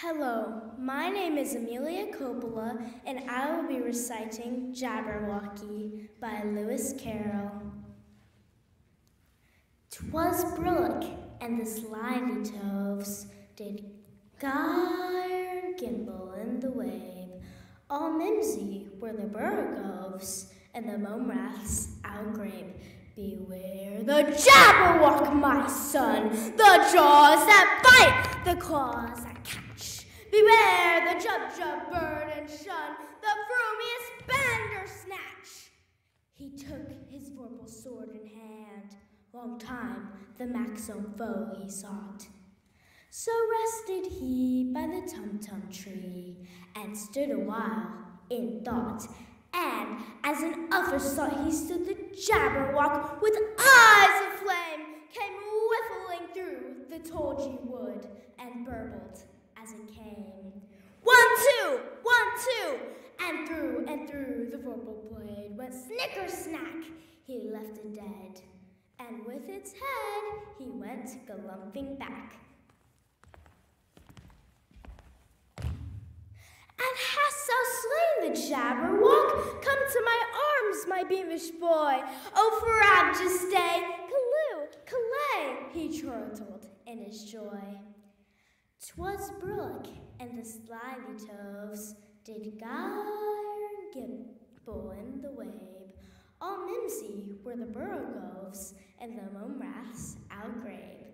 Hello, my name is Amelia Coppola, and I will be reciting Jabberwocky by Lewis Carroll. Twas Brillig and the slithy toves did gyre gimble in the wabe. All mimsy were the borogoves, and the mome raths outgrabe. Beware the Jabberwock, my son, the jaws that bite, the claws. Beware the Jubjub bird and shun the frumious Bandersnatch. He took his vorpal sword in hand, long time the manxome foe he sought. So rested he by the tumtum tree, and stood a while in thought. And as an thought, he stood the Jabberwock with eyes of flame, came whiffling through the tulgey wood, and burbled as it came. Two, and through and through the vorpal blade went snicker snack. He left it dead, and with its head he went galumphing back. And hast thou slain the Jabberwock? Come to my arms, my beamish boy. Oh, frabjous day. Callooh, Callay, he chortled in his joy. Twas Brillig and the slithy toves did gyre gimble in the wabe. All mimsy were the borogoves, and the mome momraths outgrabe.